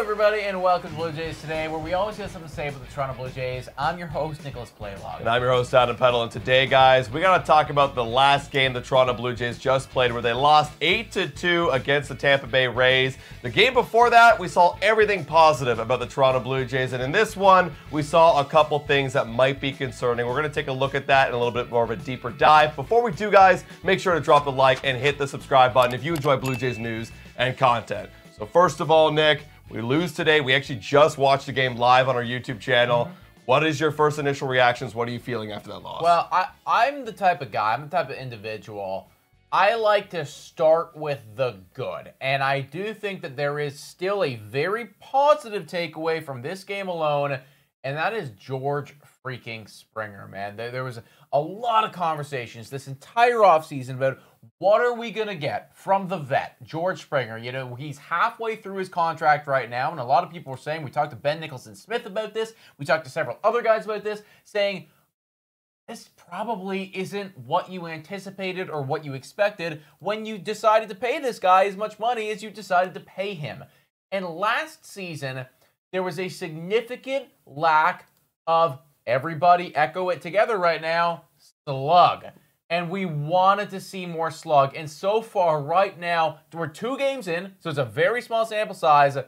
everybody, and welcome to Blue Jays today, where we always have something to say about the Toronto Blue Jays. I'm your host, Nicholas Paleolog. And I'm your host, Adam Peddle. And today, guys, we got to talk about the last game the Toronto Blue Jays just played, where they lost 8 to 2 against the Tampa Bay Rays. The game before that, we saw everything positive about the Toronto Blue Jays. And in this one, we saw a couple things that might be concerning. We're going to take a look at that in a little bit more of a deeper dive. Before we do, guys, make sure to drop a like and hit the subscribe button if you enjoy Blue Jays news and content. So, first of all, Nick, we lose today. We actually just watched the game live on our YouTube channel. Mm-hmm. What is your first initial reactions? What are you feeling after that loss? Well, I, I'm the type of guy, I'm the type of individual. I like to start with the good. And I do think that there is still a very positive takeaway from this game alone, and that is George freaking Springer, man. There, there was a lot of conversations this entire offseason about what are we going to get from the vet, George Springer? You know, he's halfway through his contract right now, and a lot of people are saying, we talked to Ben Nicholson Smith about this, we talked to several other guys about this, saying, this probably isn't what you anticipated or what you expected when you decided to pay this guy as much money as you decided to pay him. And last season, there was a significant lack of everybody echo it together right now slug and we wanted to see more slug. And so far, right now, we're two games in, so it's a very small sample size.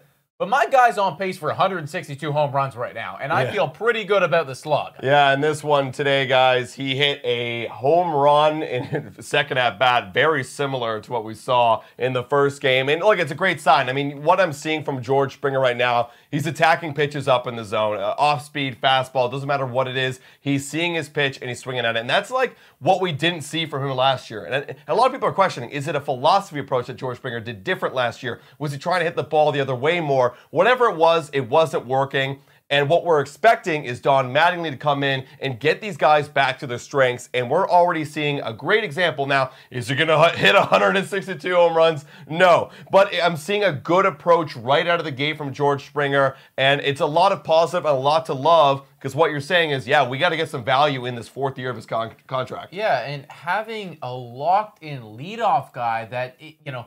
But my guy's on pace for 162 home runs right now, and I feel pretty good about the slug. Yeah, and this one today, guys, he hit a home run in second at bat, very similar to what we saw in the first game. And look, it's a great sign. I mean, what I'm seeing from George Springer right now, he's attacking pitches up in the zone, uh, off speed, fastball, doesn't matter what it is. He's seeing his pitch and he's swinging at it. And that's like what we didn't see from him last year. And a lot of people are questioning is it a philosophy approach that George Springer did different last year? Was he trying to hit the ball the other way more? Whatever it was, it wasn't working. And what we're expecting is Don Mattingly to come in and get these guys back to their strengths. And we're already seeing a great example now. Is he going to hit 162 home runs? No. But I'm seeing a good approach right out of the gate from George Springer. And it's a lot of positive and a lot to love because what you're saying is, yeah, we got to get some value in this fourth year of his con- contract. Yeah. And having a locked in leadoff guy that, you know,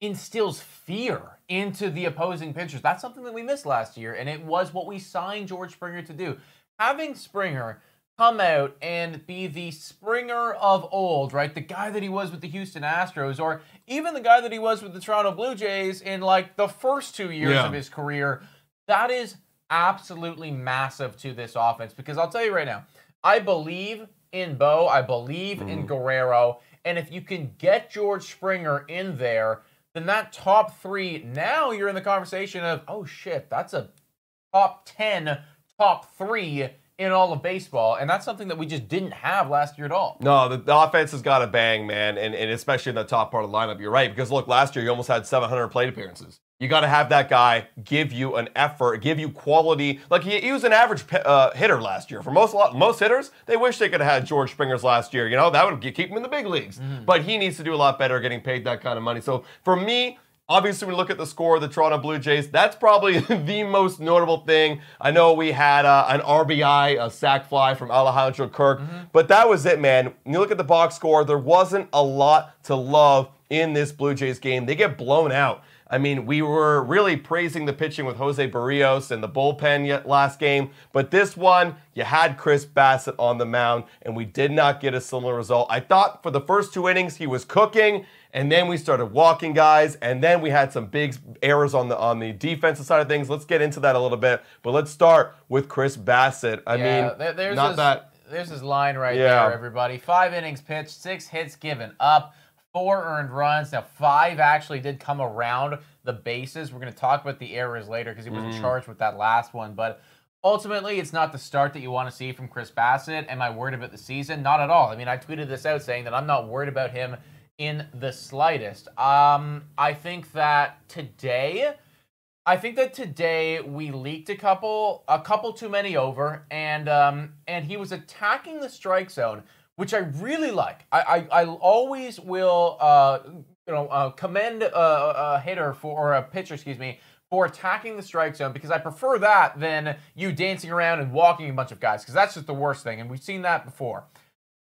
instills fear into the opposing pitchers. That's something that we missed last year, and it was what we signed George Springer to do. Having Springer come out and be the Springer of old, right? The guy that he was with the Houston Astros, or even the guy that he was with the Toronto Blue Jays in like the first two years yeah. of his career. That is absolutely massive to this offense because I'll tell you right now, I believe in Bo, I believe mm. in Guerrero, and if you can get George Springer in there, then that top three, now you're in the conversation of, oh shit, that's a top 10, top three in all of baseball. And that's something that we just didn't have last year at all. No, the, the offense has got to bang, man. And, and especially in the top part of the lineup. You're right. Because look, last year you almost had 700 plate appearances. You got to have that guy give you an effort, give you quality. Like he, he was an average uh, hitter last year. For most most hitters, they wish they could have had George Springer's last year. You know that would keep him in the big leagues. Mm-hmm. But he needs to do a lot better getting paid that kind of money. So for me, Obviously, when we look at the score of the Toronto Blue Jays, that's probably the most notable thing. I know we had uh, an RBI, a sac fly from Alejandro Kirk, mm-hmm. but that was it, man. When you look at the box score, there wasn't a lot to love in this Blue Jays game. They get blown out. I mean, we were really praising the pitching with Jose Berrios and the bullpen yet last game, but this one, you had Chris Bassitt on the mound, and we did not get a similar result. I thought for the first two innings he was cooking, and then we started walking guys, and then we had some big errors on the on the defensive side of things. Let's get into that a little bit, but let's start with Chris Bassitt. I yeah, mean, there's not his, that. There's his line right yeah. there, everybody. Five innings pitched, six hits given up four earned runs. Now, five actually did come around the bases. We're going to talk about the errors later because he was mm. charged with that last one. But ultimately, it's not the start that you want to see from Chris Bassitt. Am I worried about the season? Not at all. I mean, I tweeted this out saying that I'm not worried about him in the slightest. Um, I think that today. I think that today we leaked a couple, a couple too many over, and um, and he was attacking the strike zone which I really like. I I, I always will uh, you know uh, commend a, a, hitter for or a pitcher, excuse me, for attacking the strike zone because I prefer that than you dancing around and walking a bunch of guys because that's just the worst thing, and we've seen that before.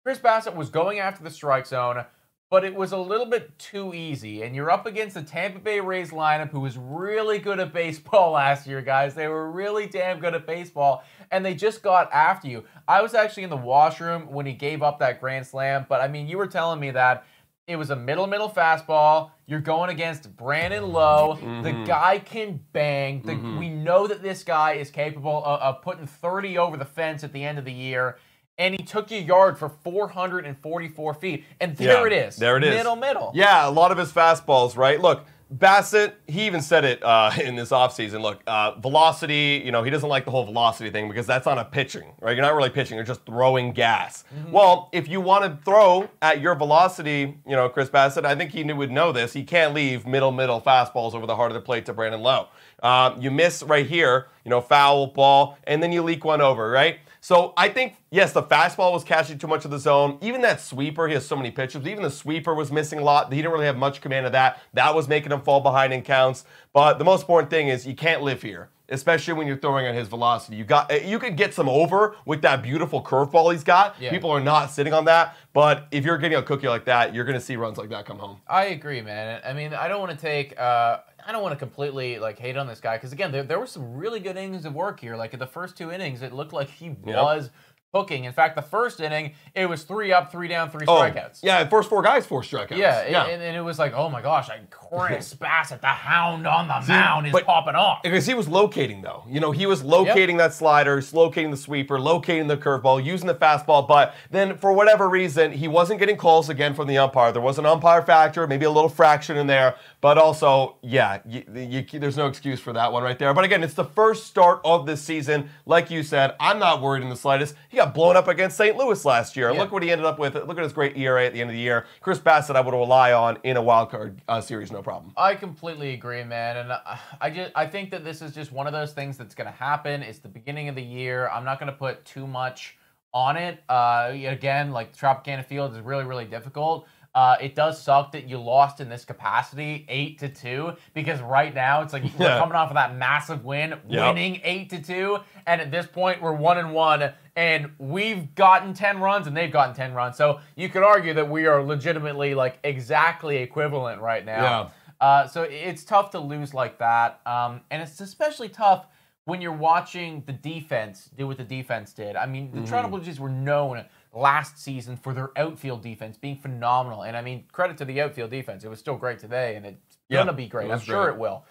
Chris Bassitt was going after the strike zone. But it was a little bit too easy. And you're up against the Tampa Bay Rays lineup, who was really good at baseball last year, guys. They were really damn good at baseball, and they just got after you. I was actually in the washroom when he gave up that grand slam, but I mean, you were telling me that it was a middle middle fastball. You're going against Brandon Lowe. Mm-hmm. The guy can bang. The, We know that this guy is capable of, of putting 30 over the fence at the end of the year. And he took your yard for 444 feet. And there Yeah, it is. there it is. Middle middle. Yeah, a lot of his fastballs, right? Look, Bassitt, he even said it uh, in this offseason. Look, uh, velocity, you know, he doesn't like the whole velocity thing because that's not a pitching, right? You're not really pitching, you're just throwing gas. Well, if you want to throw at your velocity, you know, Chris Bassitt, I think he knew, would know this. He can't leave middle, middle fastballs over the heart of the plate to Brandon Lowe. Uh, you miss right here, you know, foul ball, and then you leak one over, right? So I think, yes, the fastball was catching too much of the zone. Even that sweeper, he has so many pitches. Even the sweeper was missing a lot. He didn't really have much command of that. That was making him fall behind in counts. But the most important thing is you can't live here, especially when you're throwing at his velocity. You got you could get some over with that beautiful curveball he's got. Yeah. People are not sitting on that. But if you're getting a cookie like that, you're going to see runs like that come home. I agree, man. I mean, I don't want to take. Uh, I don't want to completely like hate on this guy because again, there, there were some really good innings of work here. Like in the first two innings, it looked like he was hooking. In fact, the first inning, it was three up, three down, three oh, strikeouts. Oh, yeah, first four guys, four strikeouts. Yeah, yeah. And, and it was like, oh my gosh, I Chris Bassitt, the hound on the mound, is but- popping off. Because he was locating though. You know, he was locating that slider, he's locating the sweeper, locating the curveball, using the fastball, but then for whatever reason, he wasn't getting calls again from the umpire. There was an umpire factor, maybe a little fraction in there, but also, yeah, you, you, there's no excuse for that one right there. But again, it's the first start of this season. Like you said, I'm not worried in the slightest. He got blown up against St. Louis last year. Yeah. Look what he ended up with. Look at his great ERA at the end of the year. Chris Bassitt, I would rely on in a wild card uh, series, no problem. I completely agree, man, and I- I just I think that this is just one of those things that's going to happen. It's the beginning of the year. I'm not going to put too much on it. Uh, again, like Tropicana Field is really really difficult. Uh, it does suck that you lost in this capacity, eight to two, because right now it's like we're coming off of that massive win, Yep. winning eight to two, and at this point we're one and one, and we've gotten ten runs and they've gotten ten runs. So you could argue that we are legitimately like exactly equivalent right now. Yeah. Uh, so it's tough to lose like that, um, and it's especially tough when you're watching the defense do what the defense did. I mean, the Mm-hmm. Toronto Blue Jays were known last season for their outfield defense being phenomenal, and I mean, credit to the outfield defense. It was still great today, and it's Yeah, gonna be great. I'm sure great. it will.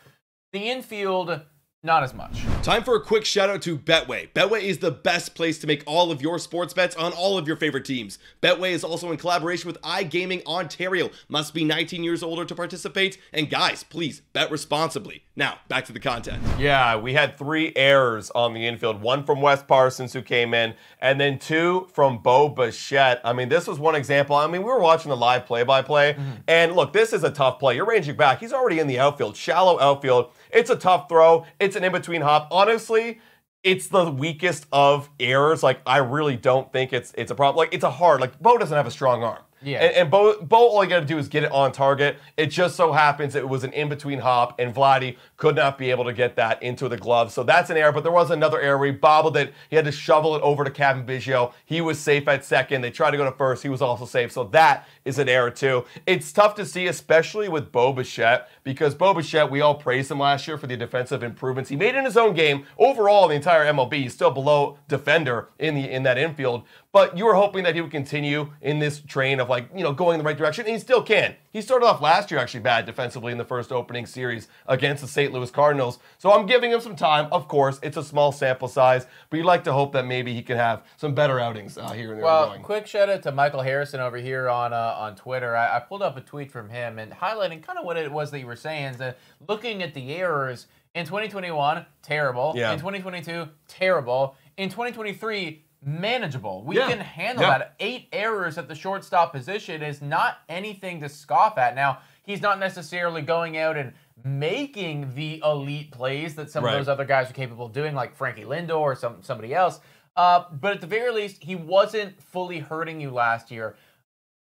The infield, not as much. Time for a quick shout out to Betway. Betway is the best place to make all of your sports bets on all of your favorite teams. Betway is also in collaboration with iGaming Ontario. Must be 19 years older to participate. And guys, please bet responsibly. Now, back to the content. Yeah, we had three errors on the infield. One from Wes Parsons, who came in, and then two from Bo Bichette. I mean, this was one example. I mean, we were watching the live play-by-play, mm-hmm. and look, this is a tough play. You're ranging back. He's already in the outfield, shallow outfield. It's a tough throw. It's an in-between hop. Honestly, it's the weakest of errors. Like, I really don't think it's it's a problem. Like, it's a hard. Like, Bo doesn't have a strong arm. Yeah. And, and Bo, Bo, all you got to do is get it on target. It just so happens it was an in between hop, and Vladdy could not be able to get that into the glove. So that's an error. But there was another error where he bobbled it. He had to shovel it over to Cavan Biggio. He was safe at second. They tried to go to first. He was also safe. So that is an error too. It's tough to see, especially with Bo Bichette, because Bo Bichette, we all praised him last year for the defensive improvements he made in his own game. Overall, the entire MLB, he's still below defender in the in that infield. But you were hoping that he would continue in this train of like, you know, going in the right direction, and he still can. He started off last year actually bad defensively in the first opening series against the St. Louis Cardinals. So I'm giving him some time. Of course, it's a small sample size, but you'd like to hope that maybe he can have some better outings uh, here and there. Well, going. quick shout out to Michael Harrison over here on uh, on Twitter. I, I pulled up a tweet from him and highlighting kind of what it was that you were saying. Is That looking at the errors in 2021, terrible. Yeah. In 2022, terrible. In 2023, manageable. We Yeah. can handle Yeah. that. Eight errors at the shortstop position is not anything to scoff at. Now, he's not necessarily going out and making the elite plays that some Right. of those other guys are capable of doing, like Frankie Lindor or some somebody else. Uh, but at the very least, he wasn't fully hurting you last year.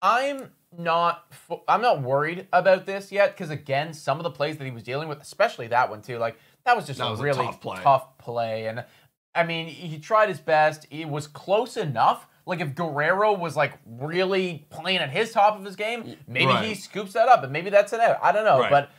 I'm not fu- I'm not worried about this yet because again, some of the plays that he was dealing with, especially that one too, like that was just That a was a really tough play. tough play. And I mean, he tried his best. It was close enough. Like if Guerrero was like really playing at his top of his game, maybe he scoops that up and maybe that's an out. I don't know, Right. but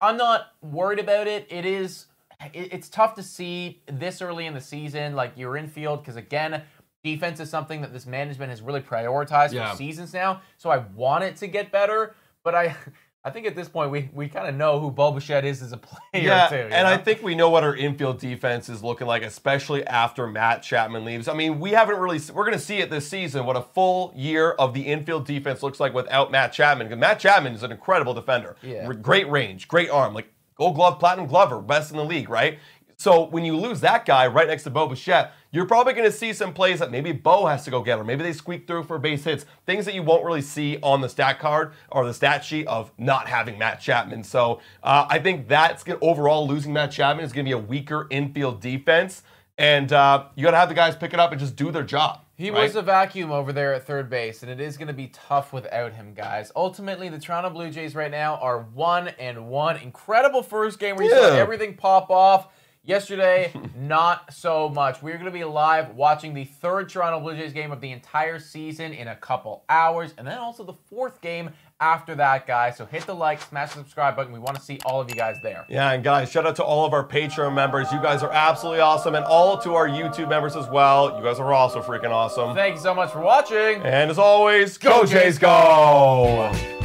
I'm not worried about it. It is it's tough to see this early in the season like you're in field because again, defense is something that this management has really prioritized Yeah. for seasons now. So I want it to get better, but I I think at this point we we kind of know who Bo Bichette is as a player Yeah, too. and I think we know what our infield defense is looking like, especially after Matt Chapman leaves. I mean, we haven't really, we're going to see it this season what a full year of the infield defense looks like without Matt Chapman. Because Matt Chapman is an incredible defender. Yeah. Great range, great arm, like gold glove, platinum glover, best in the league, right? So when you lose that guy right next to Bo Bichette, you're probably going to see some plays that maybe Bo has to go get, or maybe they squeak through for base hits. Things that you won't really see on the stat card or the stat sheet of not having Matt Chapman. So uh, I think that's going overall losing Matt Chapman is going to be a weaker infield defense, and uh, you got to have the guys pick it up and just do their job. He right? was a vacuum over there at third base, and it is going to be tough without him, guys. Ultimately, the Toronto Blue Jays right now are one and one. Incredible first game where you saw everything pop off. Yesterday, not so much. We're going to be live watching the third Toronto Blue Jays game of the entire season in a couple hours, and then also the fourth game after that, guys. So hit the like, smash the subscribe button. We want to see all of you guys there. Yeah, and guys, shout out to all of our Patreon members. You guys are absolutely awesome, and all to our YouTube members as well. You guys are also freaking awesome. Thank you so much for watching. And as always, go Jays, go!